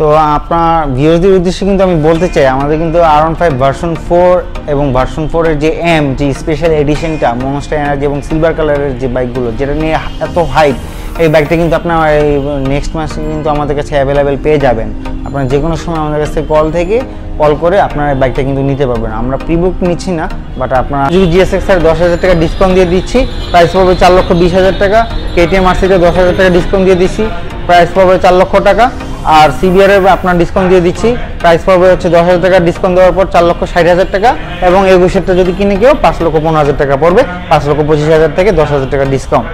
তো আপনার ভিউজদের উদ্দেশ্যে কিন্তু আমি বলতে চাই, আমাদের কিন্তু R one five version four এবং ভার্সন ফোরের যে এম যে স্পেশাল এডিশনটা মনস্টার এনার্জি এবং সিলভার কালারের যে বাইকগুলো যেটা নিয়ে এত হাইপ এই বাইকটা কিন্তু আপনার এই নেক্সট মাসে কিন্তু আমাদের কাছে অ্যাভেলেবেল পেয়ে যাবেন। আপনার যে কোনো সময় আমাদের কাছে কল থেকে কল করে আপনার এই বাইকটা কিন্তু নিতে পারবেন। আমরা প্রিবুক নিচ্ছি না বাট আপনার যদি জিএসএক্স আর দশ হাজার টাকা ডিসকাউন্ট দিয়ে দিচ্ছি প্রাইস পড়বে চার লক্ষ বিশ হাজার টাকা কেটিএম আরসিতে দশ হাজার টাকা ডিসকাউন্ট দিয়ে দিচ্ছি প্রাইস পড়বে চার লক্ষ টাকা আর সিবিআর আপনার ডিসকাউন্ট দিয়ে দিচ্ছি। প্রাইস পড়বে হচ্ছে দশ হাজার টাকা ডিসকাউন্ট দেওয়ার পর চার লক্ষ ষাট হাজার টাকা এবং একুশেরটা যদি কিনে কেউ, পাঁচ লক্ষ পনেরো হাজার টাকা পড়বে, পাঁচ লক্ষ পঁচিশ হাজার থেকে দশ হাজার টাকা ডিসকাউন্ট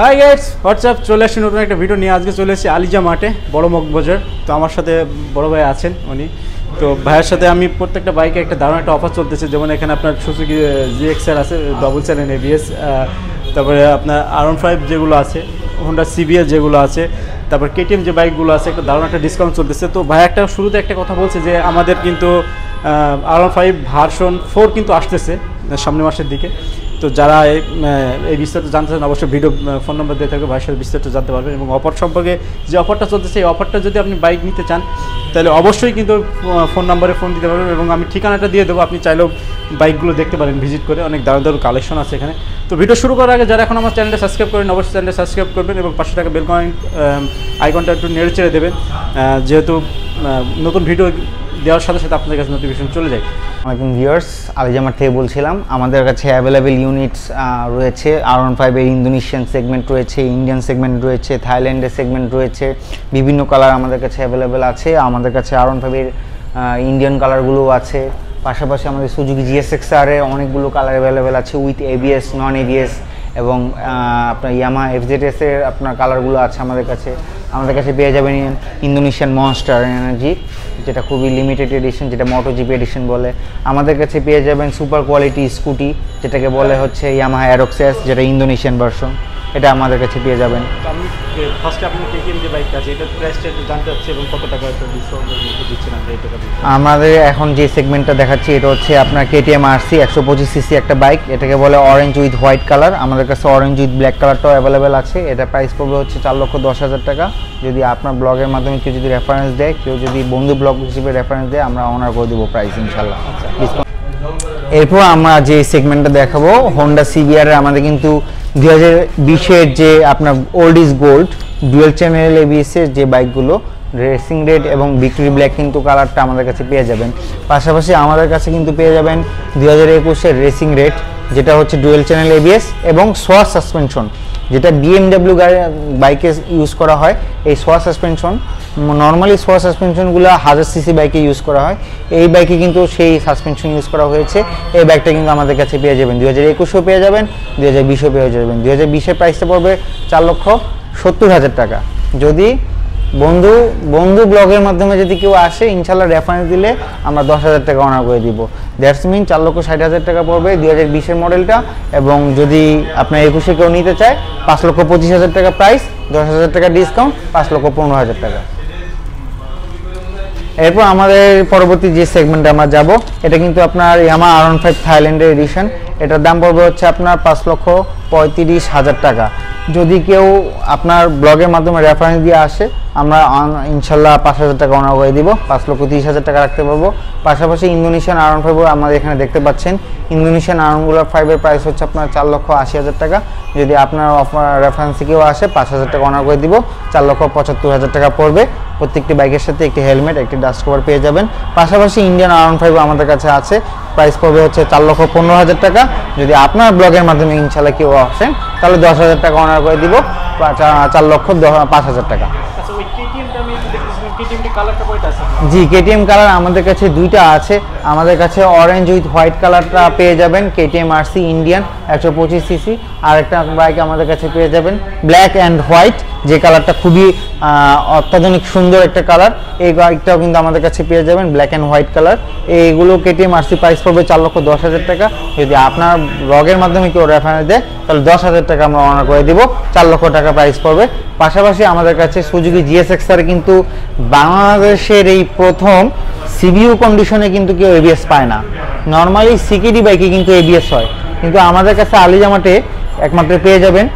হাই গাইস হোয়াটসঅ্যাপ চলে আসছি নতুন একটা ভিডিও নিয়ে। আজকে চলে এসেছি আলিজা মাঠে বড় মগবাজার। তো আমার সাথে বড় ভাই আছেন উনি। তো ভাইয়ের সাথে আমি প্রত্যেকটা বাইকে একটা দারুণ একটা অফার চলতেছে। যেমন এখানে আপনার সুসুকি জিএক্সআর আছে ডবল সেভেন এবিএস তারপরে আপনার আর ফাইভ যেগুলো আছে হোন্ডা সিবিএস যেগুলো আছে তারপর কেটিএম যে বাইকগুলো আছে একটা দারুণ একটা ডিসকাউন্ট চলতেছে। তো ভাই একটা শুরুতে একটা কথা বলছে যে আমাদের কিন্তু আর ফাইভ ভার্সন ফোর কিন্তু আসতেছে সামনের মাসের দিকে। তো যারা এই বিস্তারিত জানতে চান, অবশ্যই ভিডিও ফোন নম্বর দিয়ে থাকবে, ভাইয়ের সাথে বিস্তারিত জানতে পারবেন এবং অফার সম্পর্কে যে অফারটা চলতেছে, এই অফারটা যদি আপনি বাইক নিতে চান, তাহলে অবশ্যই কিন্তু ফোন নাম্বারে ফোন দিতে পারবেন এবং আমি ঠিকানাটা দিয়ে দেবো। আপনি চাইলেও বাইকগুলো দেখতে পারেন, ভিজিট করে। অনেক দারুণ দারুণ কালেকশন আছে এখানে। তো ভিডিও শুরু করার আগে যারা এখন আমার চ্যানেলটা সাবস্ক্রাইব করেন, অবশ্যই চ্যানেলটা সাবস্ক্রাইব করবেন এবং পাঁচশো টাকা বেল আইকনটা একটু নেড়ে চেড়ে দেবেন যেহেতু নতুন ভিডিও দেওয়ার সাথে সাথে আপনাদের কাছে নোটিফিকেশন চলে যায়। ওয়ালাইকুম ভিউয়ার্স আলিজামার থেকে বলছিলাম, আমাদের কাছে অ্যাভেলেবেল ইউনিটস রয়েছে। আর ওয়ান ফাইভের ইন্দোনেশিয়ান সেগমেন্ট রয়েছে ইন্ডিয়ান সেগমেন্ট রয়েছে থাইল্যান্ডের সেগমেন্ট রয়েছে, বিভিন্ন কালার আমাদের কাছে অ্যাভেলেবেল আছে। আমাদের কাছে আর ওয়ান ফাইভের ইন্ডিয়ান কালারগুলোও আছে। পাশাপাশি আমাদের সুজুকি জিএসএক্স আরে অনেকগুলো কালার অ্যাভেলেবেল আছে উইথ এবিএস নন এবিএস এবং আপনার ইয়ামা এর আপনার কালারগুলো আছে আমাদের কাছে। আমাদের কাছে পেয়ে যাবেন ইন্দোনেশিয়ান মনস্টার এনার্জি যেটা খুবই লিমিটেড এডিশন যেটা মোটো জিপি এডিশন বলে। আমাদের কাছে পেয়ে যাবেন সুপার কোয়ালিটি স্কুটি যেটাকে বলে হচ্ছে ইয়ামা অ্যারোক্সেস যেটা ইন্দোনেশিয়ান ভার্সন এটা আমাদের কাছে পেয়ে যাবেন। আমি ফার্স্টে আপনি কেটিএম যে বাইকটা আছে এটার প্রাইসটা একটু জানতে চাচ্ছি এবং কত টাকা দিচ্ছেন আমরা এই টাকা আমাদের এখন যে সেগমেন্টটা দেখাচ্ছি এটা হচ্ছে আপনার কেটিএম আরসি একশো পঁচিশ সিসি একটা বাইক এটাকে বলে অরেঞ্জ উইথ হোয়াইট কালার আমাদের কাছে অরেঞ্জ উইথ ব্ল্যাক কালারটাও অ্যাভেলেবেল আছে। এটা প্রাইস পড়বে হচ্ছে চার লক্ষ দশ হাজার টাকা। যদি আপনার ব্লগের মাধ্যমে কেউ যদি রেফারেন্স দেয় কেউ যদি বন্ধু ব্লগ হিসেবে রেফারেন্স দেয় আমরা অনার করে দেবো প্রাইস ইনশাল্লাহ এরপর আমরা যে সেগমেন্টটা দেখাবো হোন্ডা সিবিআর আমাদের কিন্তু দুই হাজার বিশের যে আপনার old is gold dual channel ABS এর যে বাইকগুলো রেসিং রেড এবং ভিক্টরি ব্ল্যাক কিন্তু কালারটা আমাদের কাছে পেয়ে যাবেন। পাশাপাশি আমাদের কাছে কিন্তু পেয়ে যাবেন দু হাজার একুশের রেসিং রেড যেটা হচ্ছে ডুয়েল চ্যানেল এবিএস এবং সোয়ার সাসপেনশন যেটা বিএমডাব্লিউ গাড়ি বাইকে ইউজ করা হয়, এই সোয়া সাসপেনশন নর্মালি সোয়া সাসপেনশনগুলো হাজার সিসি বাইকে ইউজ করা হয়। এই বাইকে কিন্তু সেই সাসপেনশন ইউজ করা হয়েছে। এই বাইকটা কিন্তু আমাদের কাছে পেয়ে যাবেন। দু হাজার একুশেও পেয়ে যাবেন দু হাজার বিশেও পেয়ে যাবেন। দু হাজার বিশের প্রাইসটা পড়বে চার লক্ষ সত্তর হাজার টাকা। যদি বন্ধু বন্ধু ব্লগের মাধ্যমে যদি কেউ আসে, ইনশাল্লাহ রেফারেন্স দিলে আমরা দশ হাজার টাকা অনার করে দিব। দ্যাটস মিন চার লক্ষ ষাট হাজার টাকা পড়বে দুই হাজার বিশের মডেলটা এবং যদি আপনার একুশে কেউ নিতে চায়, পাঁচ লক্ষ পঁচিশ হাজার টাকা প্রাইস দশ হাজার টাকা ডিসকাউন্ট পাঁচ লক্ষ পনেরো হাজার টাকা। এরপর আমাদের পরবর্তী যে সেগমেন্টে আমরা যাব, এটা কিন্তু আপনার ইয়ামা আর ফাইভ থাইল্যান্ডের এডিশন এটার দাম পড়বে হচ্ছে আপনার পাঁচ লক্ষ পঁয়ত্রিশ হাজার টাকা। যদি কেউ আপনার ব্লগের মাধ্যমে রেফারেন্স দিয়ে আসে, আমরা ইনশাল্লাহ পাঁচ হাজার টাকা অনার করে দিব। পাঁচ লক্ষ তিরিশ হাজার টাকা রাখতে পারব। পাশাপাশি ইন্দোনেশিয়ান আয়রন ফাইভ আমাদের এখানে দেখতে পাচ্ছেন। ইন্দোনেশিয়ান আয়রনগুলোর ফাইভের প্রাইস হচ্ছে আপনার চার লক্ষ আশি হাজার টাকা। যদি আপনার রেফারেন্স কেউ আসে, পাঁচ হাজার টাকা অনার করে দিব। চার লক্ষ পঁচাত্তর হাজার টাকা পড়বে। প্রত্যেকটি বাইকের সাথে একটি হেলমেট একটি ডাস্ট কভার পেয়ে যাবেন। পাশাপাশি ইন্ডিয়ান আয়রন ফাইভ আমাদের কাছে আছে। প্রাইস পড়বে হচ্ছে চার লক্ষ পনেরো হাজার টাকা। যদি আপনার ব্লগের মাধ্যমে ইনশাল্লাহ কেউ আসেন তাহলে দশ হাজার টাকা অনার করে দিব চার লক্ষ পাঁচ হাজার টাকা। আচ্ছা জি কেটিএম কালার আমাদের কাছে দুইটা আছে। আমাদের কাছে অরেঞ্জ উইথ হোয়াইট কালারটা পেয়ে যাবেন কেটিএম আরসি ইন্ডিয়ান একশো পঁচিশ সিসি আর একটা বাইক আমাদের কাছে পেয়ে যাবেন ব্ল্যাক অ্যান্ড হোয়াইট যে কালারটা খুবই অত্যাধুনিক সুন্দর একটা কালার, এই বাইকটাও কিন্তু আমাদের কাছে পেয়ে যাবেন ব্ল্যাক অ্যান্ড হোয়াইট কালার এইগুলো কেটিএম আরসি প্রাইস পড়বে চার লক্ষ দশ হাজার টাকা। যদি আপনার ব্লগের মাধ্যমে কেউ রেফারেন্স দেয়, তাহলে দশ হাজার টাকা আমরা অনার করে দিব, চার লক্ষ টাকা প্রাইস পড়বে। পাশাপাশি আমাদের কাছে সুজুকি জিএসএক্সার কিন্তু বাংলাদেশের এই প্রথম সিবিইউ কন্ডিশনে কিন্তু কেউ এবিএস পায় না। নর্মালি সিকিডি বাইকে কিন্তু এবিএস হয়। কিন্তু আমাদের কাছে আলিজামাটে একমাত্র পেয়ে যাবেন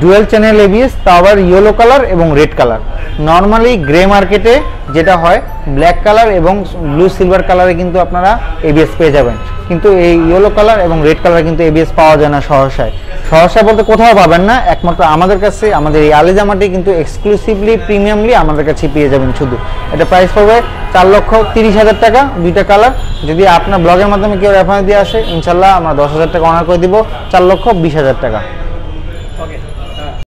ডুয়েল চ্যানেল এবিএস তা আবার ইয়েলো কালার এবং রেড কালার নর্মালি গ্রে মার্কেটে যেটা হয় ব্ল্যাক কালার এবং ব্লু সিলভার কালারে কিন্তু আপনারা এবিএস পেয়ে যাবেন। কিন্তু এই ইয়েলো কালার এবং রেড কালার কিন্তু এবিএস পাওয়া যায় না সহসায়। সহসায় বলতে কোথাও পাবেন না, একমাত্র আমাদের কাছে, আমাদের এই আলিজামাটি কিন্তু এক্সক্লুসিভলি প্রিমিয়ামলি আমাদের কাছে পেয়ে যাবেন শুধু। এটা প্রাইস পড়বে চার লক্ষ তিরিশ হাজার টাকা, দুইটা কালার যদি আপনার ব্লগের মাধ্যমে কেউ রেফারেন্স দিয়ে আসে, ইনশাল্লাহ আমরা দশ হাজার টাকা অনার করে দিব, চার লক্ষ বিশ হাজার টাকা।